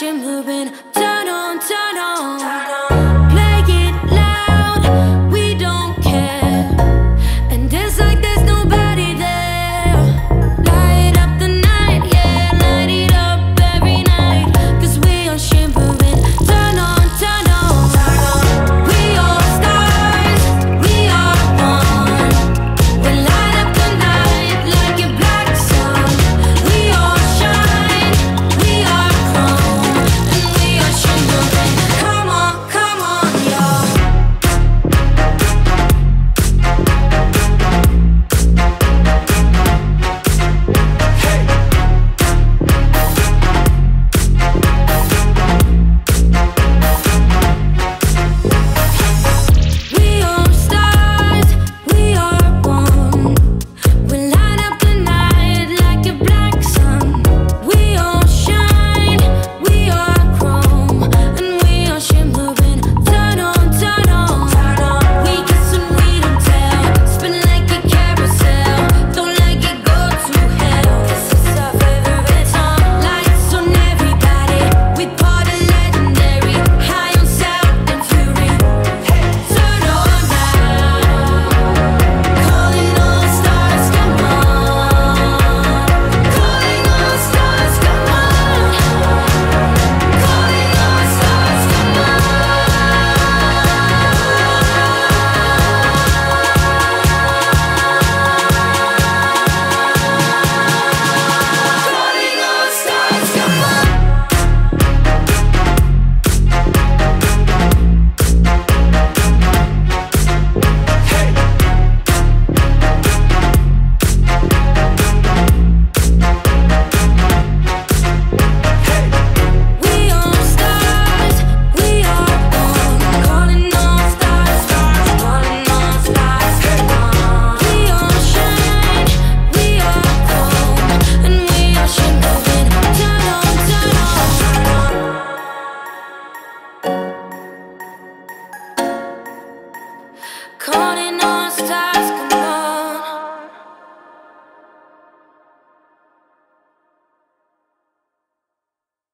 you're moving. Turn on, turn on. Turn on.